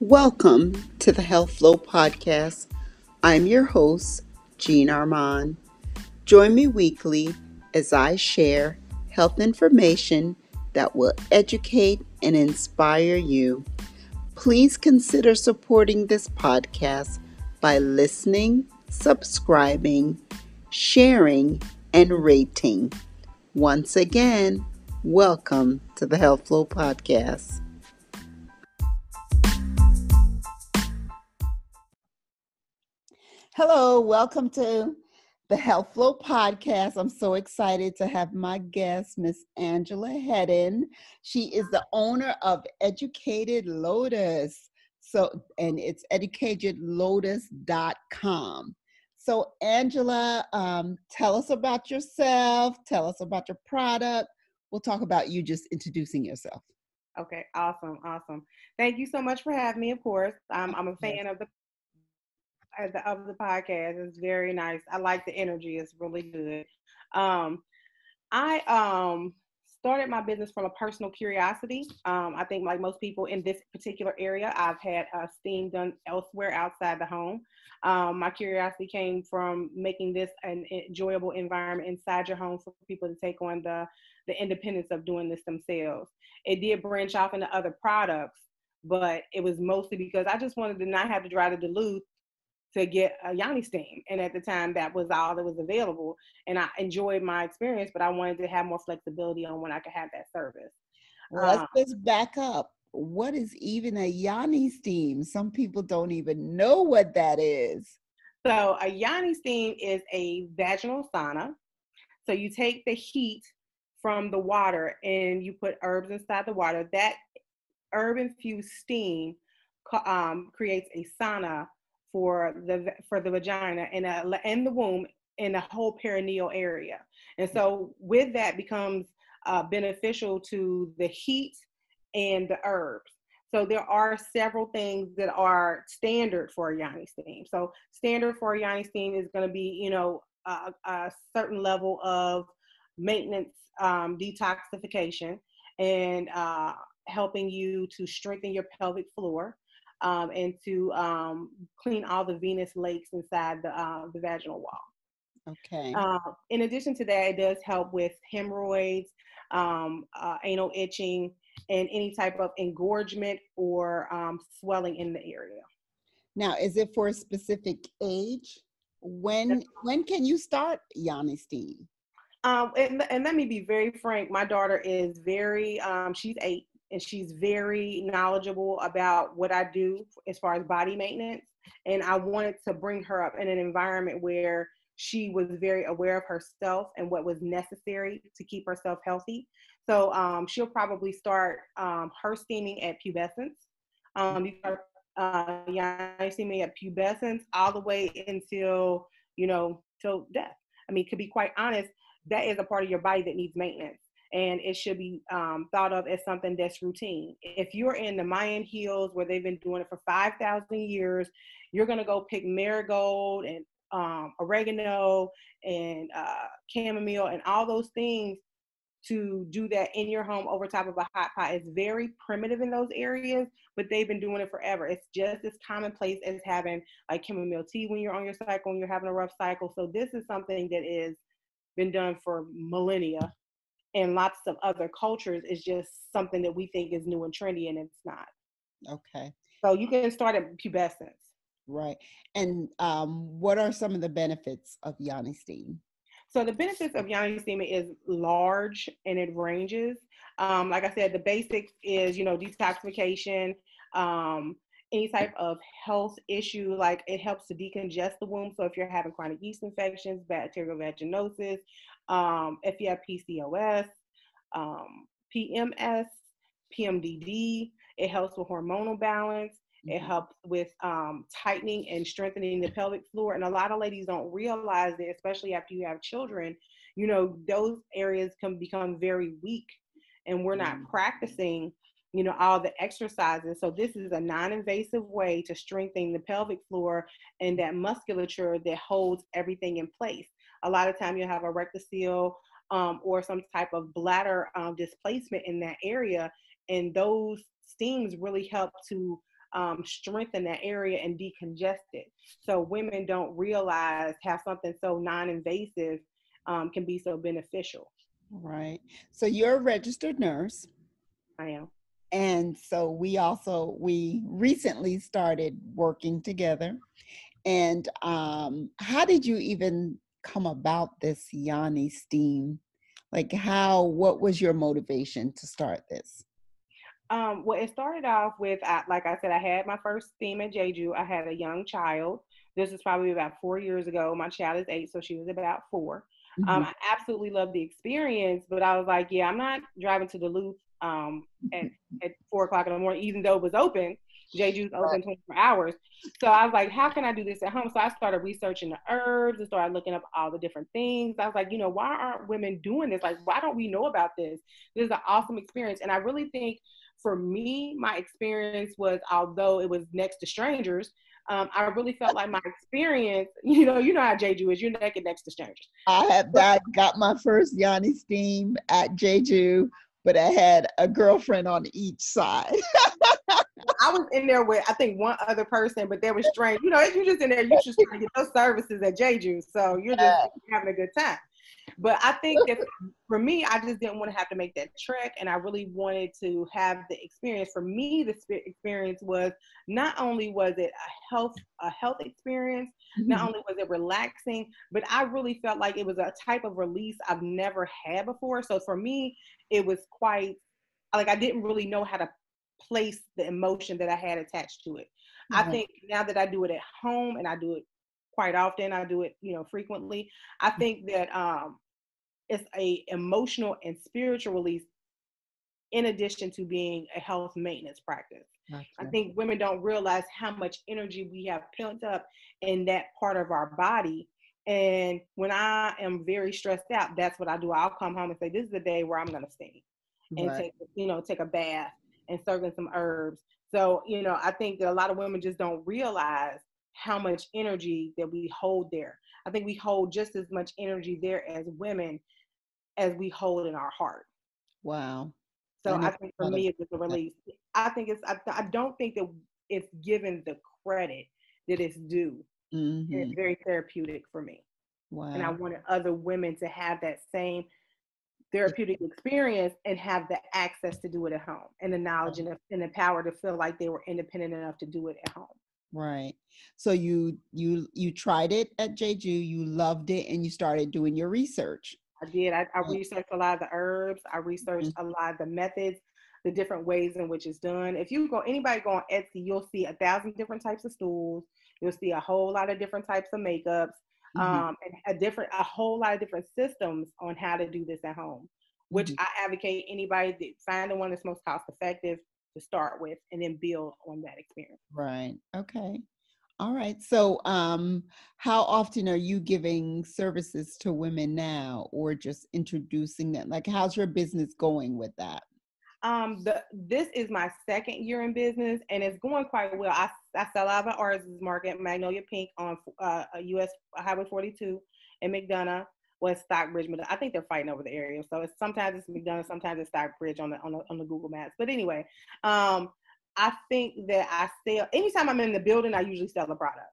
Welcome to the Health Flo Podcast. I'm your host, Jean Armand. Join me weekly as I share health information that will educate and inspire you. Please consider supporting this podcast by listening, subscribing, sharing, and rating. Once again, welcome to the Health Flo Podcast. Hello, welcome to the Health Flo podcast. I'm so excited to have my guest, Miss Angela Headen. She is the owner of Educated Lotus. So, and it's educatedlotus.com. So, Angela, um, tell us about yourself. Tell us about your product. We'll talk about you just introducing yourself. Okay, awesome, awesome. Thank you so much for having me. Of course, um, I'm a fan of the the, of the podcast. It's very nice. I like the energy. It's really good. Um, I um started my business from a personal curiosity. Um, I think like most people in this particular area, I've had uh, steam done elsewhere outside the home. Um, my curiosity came from making this an enjoyable environment inside your home for people to take on the the independence of doing this themselves. It did branch off into other products, but it was mostly because I just wanted to not have to drive to Duluth to get a Yoni steam. And at the time, that was all that was available. And I enjoyed my experience, but I wanted to have more flexibility on when I could have that service. Let's um, just back up. What is even a Yoni steam? Some people don't even know what that is. So, a Yoni steam is a vaginal sauna. So, you take the heat from the water and you put herbs inside the water. That herb infused steam um, creates a sauna for the for the vagina and and the womb in the whole perineal area. And so with that becomes uh, beneficial to the heat and the herbs. So there are several things that are standard for a yoni steam. So standard for a yoni steam is going to be, you know, a, a, certain level of maintenance um, detoxification and uh, helping you to strengthen your pelvic floor um, and to um, clean all the venous lakes inside the, uh, the vaginal wall. Okay. Uh, in addition to that, it does help with hemorrhoids, um, uh, anal itching, and any type of engorgement or um, swelling in the area. Now, is it for a specific age? When when can you start Yoni Steam? Um, and, and let me be very frank. My daughter is very. Um, she's eight, and she's very knowledgeable about what I do as far as body maintenance. And I wanted to bring her up in an environment where she was very aware of herself and what was necessary to keep herself healthy. So um, she'll probably start um, her steaming at pubescence. Um, you start uh, yeah, steaming at pubescence all the way until you know till death. I mean, to be quite honest, that is a part of your body that needs maintenance and it should be um, thought of as something that's routine. If you're in the Mayan hills where they've been doing it for 5,000 years, you're going to go pick marigold and um, oregano and uh, chamomile and all those things to do that in your home over top of a hot pot. It's very primitive in those areas, but they've been doing it forever. It's just as commonplace as having like chamomile tea when you're on your cycle and you're having a rough cycle. So this is something that is been done for millennia and lots of other cultures is just something that we think is new and trendy and it's not. Okay. So you can start at pubescence. Right. And um, what are some of the benefits of Yoni steam? So the benefits of Yoni steam is large and it ranges. Um, like I said, the basics is, you know, detoxification, um, any type of health issue, like it helps to decongest the womb. So if you're having chronic yeast infections, bacterial vaginosis, um, if you have PCOS, um, PMS, PMDD, it helps with hormonal balance. It mm-hmm. helps with um, tightening and strengthening the pelvic floor. And a lot of ladies don't realize it, especially after you have children. You know, those areas can become very weak, and we're not mm. practicing you know, all the exercises. So this is a non-invasive way to strengthen the pelvic floor and that musculature that holds everything in place. A lot of time you'll have a rectocele um, or some type of bladder um, displacement in that area, and those steams really help to um, strengthen that area and decongest it. So women don't realize how something so non-invasive um, can be so beneficial. Right. So you're a registered nurse. I am. And so we also we recently started working together. And um, how did you even come about this Yoni steam? Like how what was your motivation to start this? Um, well, it started off with, I, like I said, I had my first steam at Jeju. I had a young child. This is probably about four years ago. My child is eight, so she was about 4 um, mm-hmm. um, I absolutely loved the experience, but I was like, yeah, I'm not driving to Duluth um, at, at four o'clock in the morning, even though it was open. Jeju's open 24 hours. So I was like, how can I do this at home? So I started researching the herbs and started looking up all the different things. I was like, you know, why aren't women doing this? Like, why don't we know about this? This is an awesome experience. And I really think for me, my experience was, although it was next to strangers, um, I really felt like my experience, you know, you know how Jeju is, you're naked next to strangers. I had got my first Yoni steam at Jeju, but I had a girlfriend on each side. I was in there with I think one other person, but they were strange. You know, if you're just in there, you should get those services at Jeju, so you're just having a good time. But I think that for me, I just didn't want to have to make that trek, and I really wanted to have the experience. For me, the experience was not only was it a health a health experience, mm-hmm. not only was it relaxing, but I really felt like it was a type of release I've never had before. So for me, it was quite like I didn't really know how to place the emotion that I had attached to it. Mm-hmm. I think now that I do it at home and I do it quite often. I do it, you know, frequently. I mm. think that um, it's a emotional and spiritual release in addition to being a health maintenance practice. Gotcha. I think women don't realize how much energy we have pent up in that part of our body. And when I am very stressed out, that's what I do. I'll come home and say, "This is the day where I'm going to steam and right. take, you know, take a bath and serving some herbs." So, you know, I think that a lot of women just don't realize how much energy that we hold there. I think we hold just as much energy there as women as we hold in our heart. Wow. So I, I think for me it's a release. I think it's I, I don't think that it's given the credit that it's due. Mm-hmm. It's very therapeutic for me. Wow. And I wanted other women to have that same therapeutic experience and have the access to do it at home and the knowledge and the, and the power to feel like they were independent enough to do it at home. Right. So you you you tried it at Jeju, you loved it, and you started doing your research. I did. I, I researched a lot of the herbs. I researched mm-hmm. a lot of the methods, the different ways in which it's done. If you go, anybody go on Etsy, you'll see a thousand different types of stools. You'll see a whole lot of different types of makeups, mm-hmm. um, and a different, a whole lot of different systems on how to do this at home. Which mm-hmm. I advocate anybody that find the one that's most cost effective to start with and then build on that experience. Right. Okay. All right. So, um, how often are you giving services to women now or just introducing them? Like, how's your business going with that? Um, the, this is my second year in business and it's going quite well. I, I sell out of Arts Market, Magnolia Pink on uh, US Highway 42 in McDonough was Stockbridge. I think they're fighting over the area. So it's sometimes it's McDonough, sometimes it's Stockbridge on the on the, on the Google Maps. But anyway, um, I think that I sell anytime I'm in the building, I usually sell a product.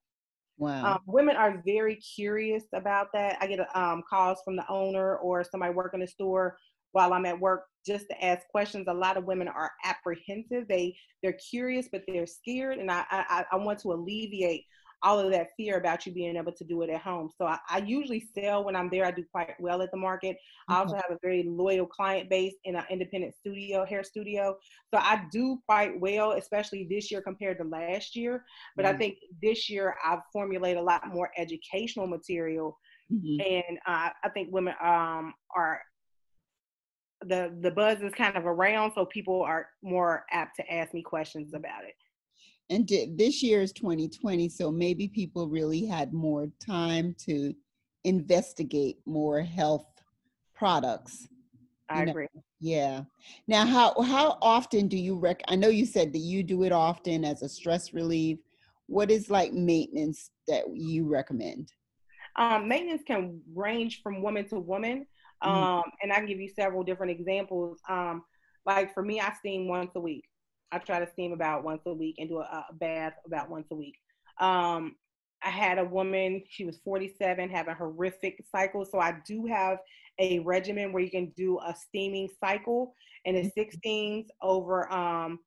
Wow. Um, women are very curious about that. I get um, calls from the owner or somebody working the store while I'm at work just to ask questions. A lot of women are apprehensive. They they're curious, but they're scared, and I I, I want to alleviate all of that fear about you being able to do it at home. So I, I usually sell when I'm there. I do quite well at the market. Mm-hmm. I also have a very loyal client base in an independent studio, hair studio. So I do quite well, especially this year compared to last year. But mm-hmm. I think this year I've formulated a lot more educational material. Mm-hmm. And uh, I think women um, are the the buzz is kind of around so people are more apt to ask me questions about it. And this year is 2020 so maybe people really had more time to investigate more health products i agree. Yeah. Now how how often do you rec i know you said that you do it often as a stress relief. What is like maintenance that you recommend? Um, maintenance can range from woman to woman. Um, mm-hmm. and i can give you several different examples um, like for me i steam once a week I try to steam about once a week and do a, a bath about once a week. Um, I had a woman, she was 47, having horrific cycle. So I do have a regimen where you can do a steaming cycle and it's six mm-hmm. steams over um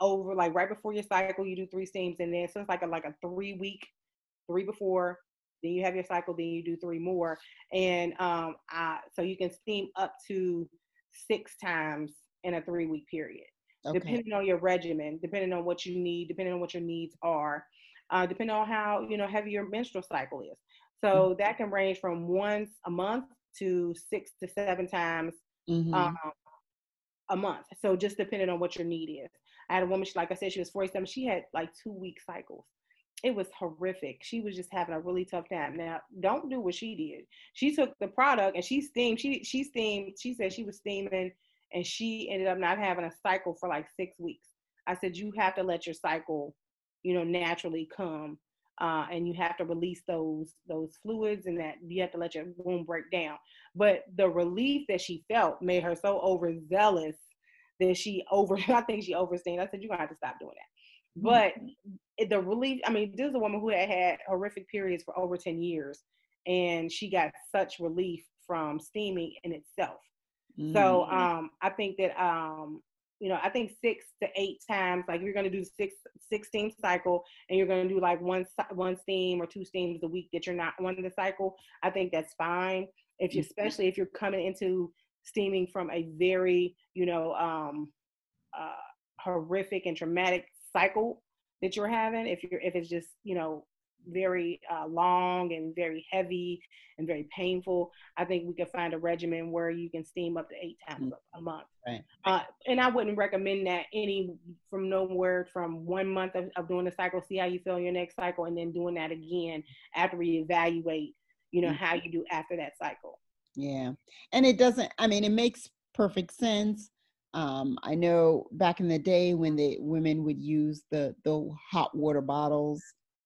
over like right before your cycle, you do three steams and then so it's like a like a three week, three before, then you have your cycle, then you do three more. And um I so you can steam up to six times in a three week period. Okay. Depending on your regimen, depending on what you need, depending on what your needs are uh, depending on how you know heavy your menstrual cycle is. So mm-hmm. that can range from once a month to six to seven times mm-hmm. um, a month. So just depending on what your need is. I had a woman, she, like I said, she was 47. She had like two week cycles. It was horrific. She was just having a really tough time. Now, don't do what she did. She took the product and she steamed. She she steamed. She said she was steaming, and she ended up not having a cycle for like six weeks. I said you have to let your cycle you know, naturally come. Uh, and you have to release those those fluids and that you have to let your womb break down. But the relief that she felt made her so overzealous that she over I think she overstayed. I said, You're gonna have to stop doing that. But mm-hmm. The relief, I mean, this is a woman who had had horrific periods for over 10 years, and she got such relief from steaming in itself. Mm-hmm. So um, I think that um, you know, I think six to eight times. Like you're going to do six six steam cycle, and you're going to do like one one steam or two steams a week that you're not on the cycle. I think that's fine. If you, mm-hmm. especially if you're coming into steaming from a very, you know, um, uh, horrific and traumatic cycle that you're having. If you're if it's just you know very uh, long and very heavy and very painful, I think we could find a regimen where you can steam up to eight times mm-hmm. a month. Right. Uh, and I wouldn't recommend that any from nowhere from one month of, of doing the cycle, see how you feel in your next cycle, and then doing that again after we evaluate, you know, mm-hmm. how you do after that cycle. Yeah. And it doesn't, I mean, it makes perfect sense. Um, I know back in the day when the women would use the the hot water bottles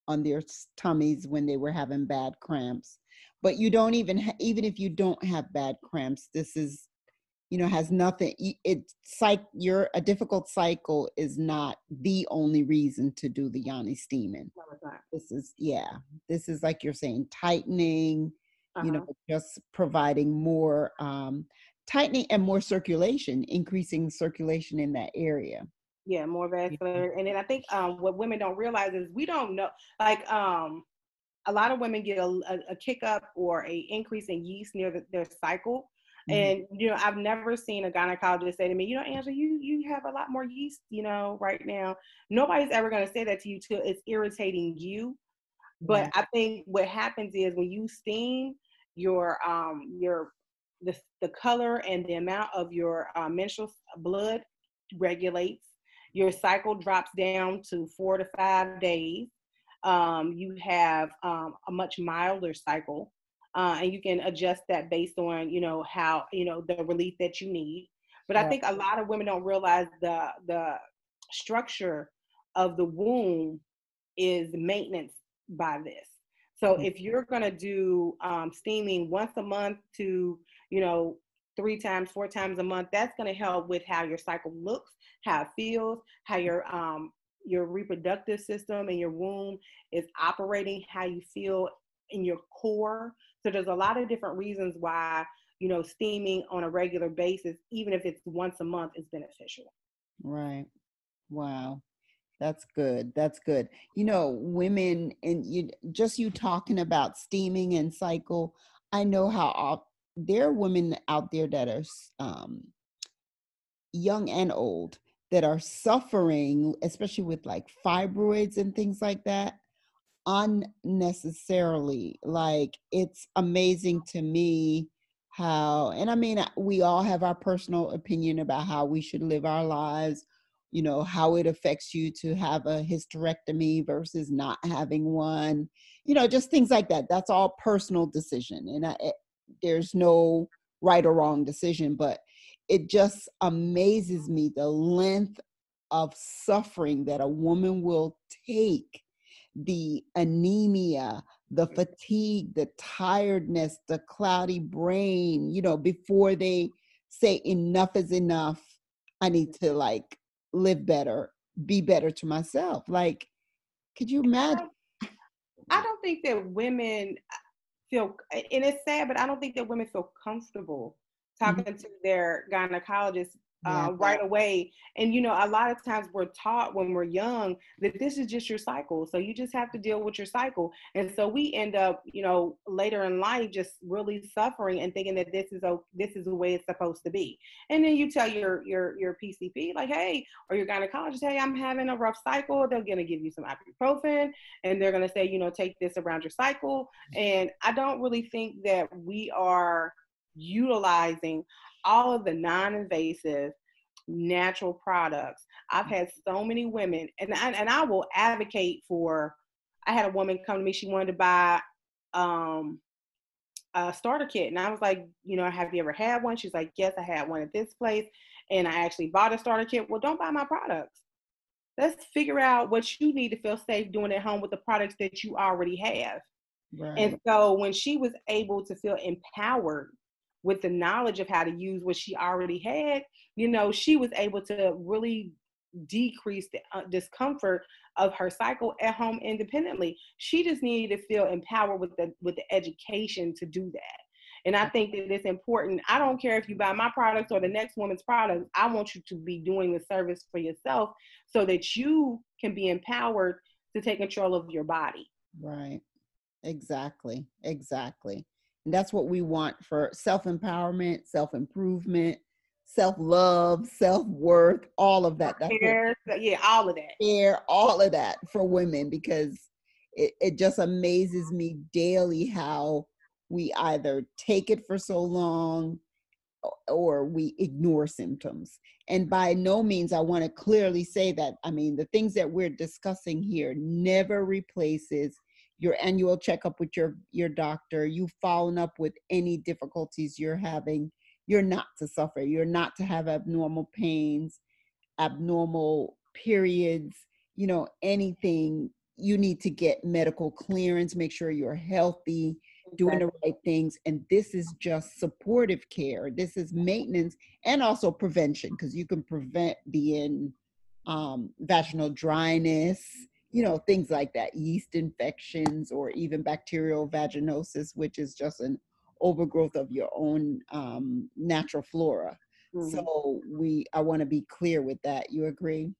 on their tummies when they were having bad cramps. But you don't even ha- even if you don't have bad cramps, this is you know has nothing it's psych your a difficult cycle is not the only reason to do the yoni steaming this is yeah this is like you're saying tightening uh-huh. you know just providing more um tightening and more circulation increasing circulation in that area yeah more vascular and then i think um, what women don't realize is we don't know like um, a lot of women get a, a, a kick up or a increase in yeast near the, their cycle mm-hmm. and you know i've never seen a gynecologist say to me you know angela you you have a lot more yeast you know right now nobody's ever going to say that to you till it's irritating you but mm-hmm. i think what happens is when you steam your um your the, the color and the amount of your uh, menstrual blood regulates your cycle drops down to four to five days. Um, you have um, a much milder cycle, uh, and you can adjust that based on you know how you know the relief that you need. But I think a lot of women don't realize the the structure of the womb is maintenance by this. So mm-hmm. if you're going to do um, steaming once a month to, you know, three times, four times a month, that's going to help with how your cycle looks, how it feels, how your um your reproductive system and your womb is operating, how you feel in your core. So there's a lot of different reasons why, you know, steaming on a regular basis, even if it's once a month, is beneficial. Right. Wow. That's good. That's good. You know, women and you just you talking about steaming and cycle. I know how there are women out there that are um, young and old that are suffering, especially with like fibroids and things like that, unnecessarily. Like it's amazing to me how, and I mean, we all have our personal opinion about how we should live our lives, you know, how it affects you to have a hysterectomy versus not having one, you know, just things like that. That's all personal decision. And I, it, there's no right or wrong decision, but it just amazes me the length of suffering that a woman will take the anemia, the mm. fatigue, the tiredness, the cloudy brain, you know, before they say enough is enough. I need mm. to like live better, be better to myself. Like, could you imagine? I don't think that women uh, feel, and it's sad, but I don't think that women feel comfortable mm-hmm. talking mm-hmm. to their gynecologist uh, yeah. right away. And you know, a lot of times we're taught when we're young that this is just your cycle, so you just have to deal with your cycle. And so we end up, you know, later in life just really suffering and thinking that this is a this is the way it's supposed to be. And then you tell your your your PCP like, hey, or your gynecologist, hey, I'm having a rough cycle. They're gonna give you some ibuprofen, and they're gonna say, you know, take this around your cycle. And I don't really think that we are utilizing all of the non-invasive natural products. I've had so many women, and I, and I will advocate for. I had a woman come to me. She wanted to buy um, a starter kit, and I was like, you know, have you ever had one? She's like, yes, I had one at this place, and I actually bought a starter kit. Well, don't buy my products. Let's figure out what you need to feel safe doing at home with the products that you already have. Right. And so when she was able to feel empowered with the knowledge of how to use what she already had, you know, she was able to really decrease the uh, discomfort of her cycle at home independently. She just needed to feel empowered with the with the education to do that. And I think that it's important. I don't care if you buy my products or the next woman's products. I want you to be doing the service for yourself so that you can be empowered to take control of your body. Right. Exactly. Exactly. And that's what we want for self empowerment, self improvement, self love, self worth, all of that. That's care, yeah, all of that. Care, all of that for women because it, it just amazes me daily how we either take it for so long or we ignore symptoms. And by no means, I want to clearly say that, I mean, the things that we're discussing here never replaces your annual checkup with your your doctor you've following up with any difficulties you're having you're not to suffer you're not to have abnormal pains abnormal periods you know anything you need to get medical clearance make sure you're healthy doing the right things and this is just supportive care. This is maintenance and also prevention because you can prevent being um, vaginal dryness you know, things like that, yeast infections or even bacterial vaginosis, which is just an overgrowth of your own um, natural flora. Mm-hmm. So we, I want to be clear with that. You agree?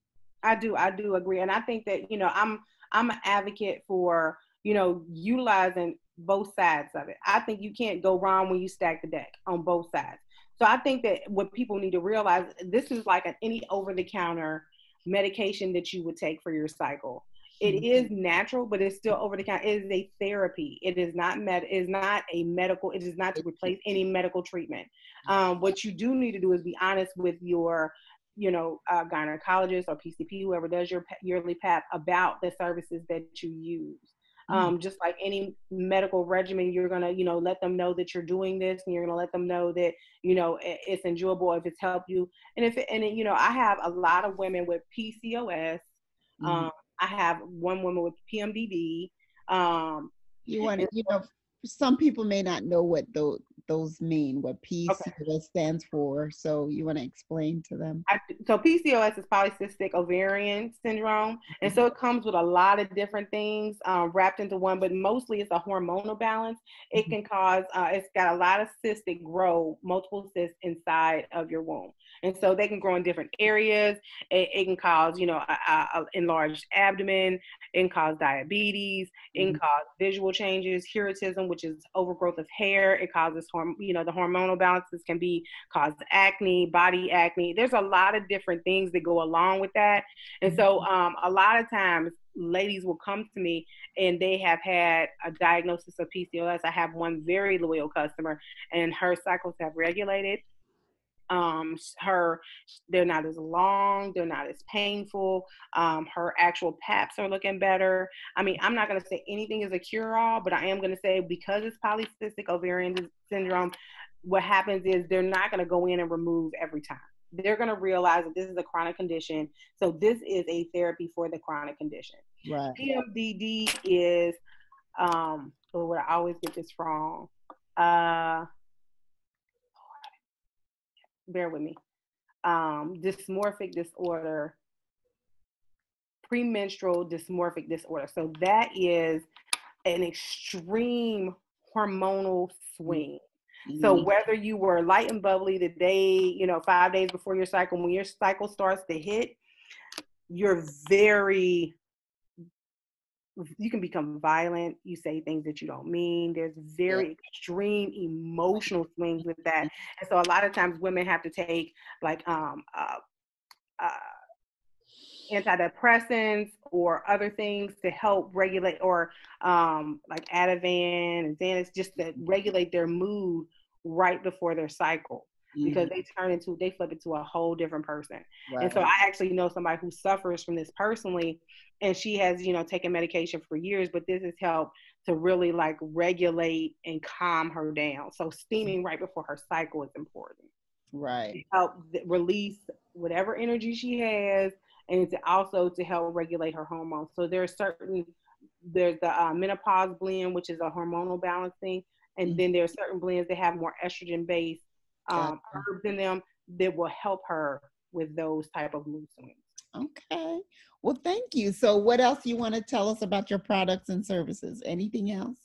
I do. I do agree, and I think that you know, I'm I'm an advocate for you know utilizing both sides of it. I think you can't go wrong when you stack the deck on both sides. So I think that what people need to realize this is like an any over the counter medication that you would take for your cycle. It mm-hmm. is natural, but it's still over the counter. It is a therapy. It is not med. Is not a medical. It is not to replace any medical treatment. Um, what you do need to do is be honest with your, you know, uh, gynecologist or PCP, whoever does your yearly PAP, about the services that you use. Mm-hmm. Um, just like any medical regimen, you're gonna, you know, let them know that you're doing this, and you're gonna let them know that, you know, it's enjoyable if it's helped you. And if, it, and it, you know, I have a lot of women with PCOS, mm-hmm. I have one woman with PMDD. Um, you want to, you know, some people may not know what those those mean, what PCOS okay. stands for. So you want to explain to them? I, so PCOS is polycystic ovarian syndrome, and mm-hmm. so it comes with a lot of different things um, wrapped into one, but mostly it's a hormonal balance. It mm-hmm. can cause, uh, it's got a lot of cysts that grow, multiple cysts inside of your womb. And so they can grow in different areas. It, it can cause, you know, a, a enlarged abdomen. It can cause diabetes. It can mm-hmm. cause visual changes, hirsutism, which is overgrowth of hair. It causes, you know, the hormonal balances can be cause acne, body acne. There's a lot of different things that go along with that. And so mm-hmm. um, a lot of times ladies will come to me and they have had a diagnosis of PCOS. I have one very loyal customer and her cycles have regulated um, her they're not as long they're not as painful um, her actual paps are looking better. I mean i'm not going to say anything is a cure-all but i am going to say because it's polycystic ovarian syndrome what happens is they're not going to go in and remove every time. They're going to realize that this is a chronic condition so this is a therapy for the chronic condition. Right. Pmdd is um oh, what i always get this wrong uh bear with me. Um, dysmorphic disorder premenstrual dysmorphic disorder. So that is an extreme hormonal swing. Mm-hmm. So whether you were light and bubbly the day, you know, five days before your cycle, when your cycle starts to hit, you're very you can become violent you say things that you don't mean there's very yeah. extreme emotional swings with that. And so a lot of times women have to take like um uh, uh, antidepressants or other things to help regulate or um like Ativan and Xanax just to regulate their mood right before their cycle mm-hmm. because they turn into they flip into a whole different person. Right. And so I actually know somebody who suffers from this personally and she has, you know, taken medication for years, but this has helped to really like regulate and calm her down. So steaming right before her cycle is important. Right. To help release whatever energy she has and to also to help regulate her hormones. So there's certain there's the uh, menopause blend, which is a hormonal balancing, and mm-hmm. then there's certain blends that have more estrogen based um, herbs in them that will help her with those type of mood swings. Okay. Well, thank you. So, what else you want to tell us about your products and services? Anything else?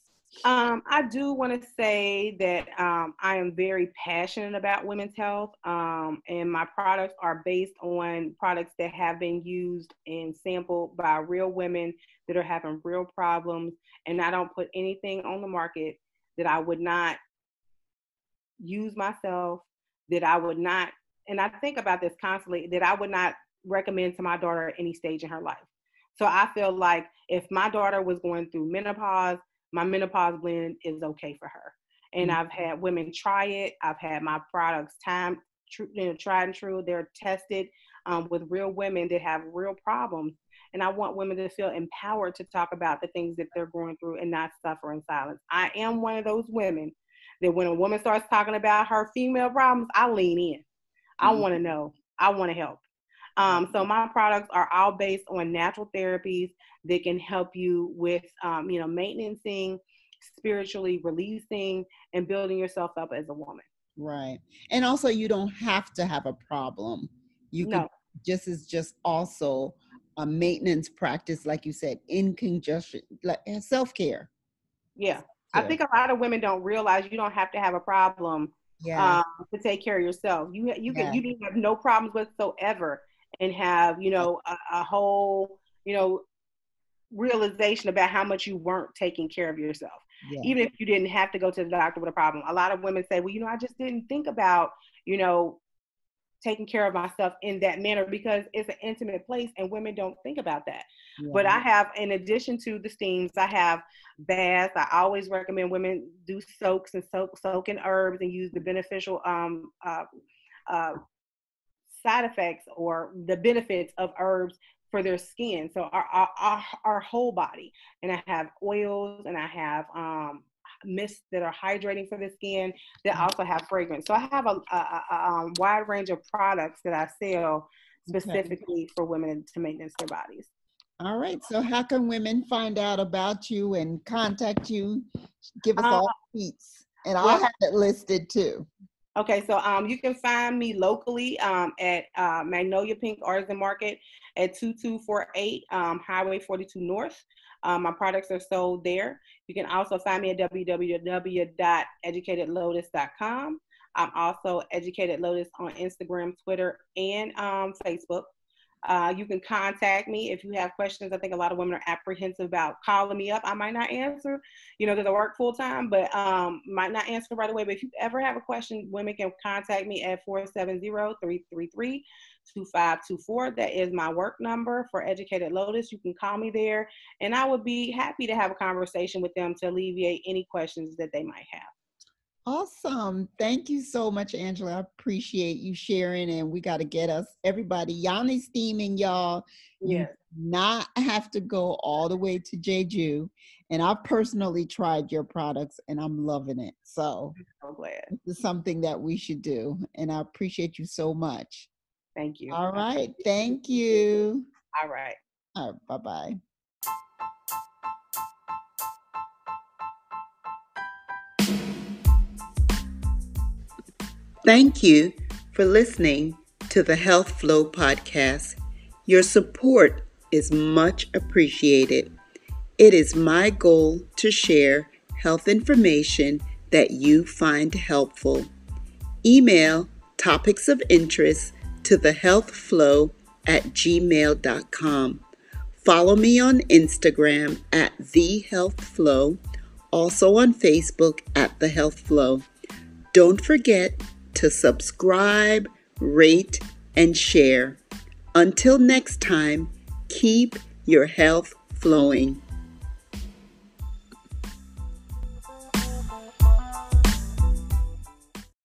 Um, I do want to say that um, I am very passionate about women's health, um, and my products are based on products that have been used and sampled by real women that are having real problems. And I don't put anything on the market that I would not use myself, that I would not, and I think about this constantly, that I would not recommend to my daughter at any stage in her life. So I feel like if my daughter was going through menopause, my menopause blend is okay for her. And mm-hmm. I've had women try it. I've had my products time, true, you know, tried and true. They're tested um, with real women that have real problems. And I want women to feel empowered to talk about the things that they're going through and not suffer in silence. I am one of those women that when a woman starts talking about her female problems, I lean in. I mm-hmm. want to know. I want to help. Um, so my products are all based on natural therapies that can help you with, um, you know, maintaining, spiritually releasing, and building yourself up as a woman. Right, and also you don't have to have a problem. You can no. just is just also a maintenance practice, like you said, in conjunction, like self care. Yeah. I think a lot of women don't realize you don't have to have a problem yeah. um, to take care of yourself. You you can yeah. you can have no problems whatsoever and have you know a, a, whole you know realization about how much you weren't taking care of yourself. Yeah. Even if you didn't have to go to the doctor with a problem. A lot of women say, well, you know, I just didn't think about you know taking care of myself in that manner because it's an intimate place and women don't think about that. Yeah. But I have, in addition to the steams, I have baths. I always recommend women do soaks and soak, soak in herbs and use the beneficial um, uh, uh, side effects or the benefits of herbs for their skin. So our, our, our, whole body. And I have oils and I have um, mists that are hydrating for the skin that mm-hmm. also have fragrance. So I have a, a, a, a um, wide range of products that I sell specifically okay. for women to maintenance their bodies. All right. So how can women find out about you and contact you? Give us uh, all beats. And well, I'll have it listed too. Okay, so um, you can find me locally um, at uh, Magnolia Pink Artisan Market at 2248 um, Highway 42 North. Um, my products are sold there. You can also find me at www.educatedlotus.com. I'm also Educated Lotus on Instagram, Twitter, and um, Facebook. Uh, you can contact me if you have questions. I think a lot of women are apprehensive about calling me up. I might not answer, you know, because I work full time, but um, might not answer right away. But if you ever have a question, women can contact me at 470-333-2524. That is my work number for Educated Lotus. You can call me there, and I would be happy to have a conversation with them to alleviate any questions that they might have. Awesome. Thank you so much, Angela. I appreciate you sharing. And we got to get us everybody Yoni steaming, y'all. Yes. You not have to go all the way to Jeju. And I've personally tried your products and I'm loving it. So I'm so glad. This is something that we should do. And I appreciate you so much. Thank you. All right. Thank you. All right. All right. Bye bye. Thank you for listening to the Health Flo podcast. Your support is much appreciated. It is my goal to share health information that you find helpful. Email topics of interest to the health flow at gmail.com. Follow me on Instagram at the health flow, also on Facebook at the health flow. Don't forget to subscribe, rate, and share. Until next time, keep your health flowing.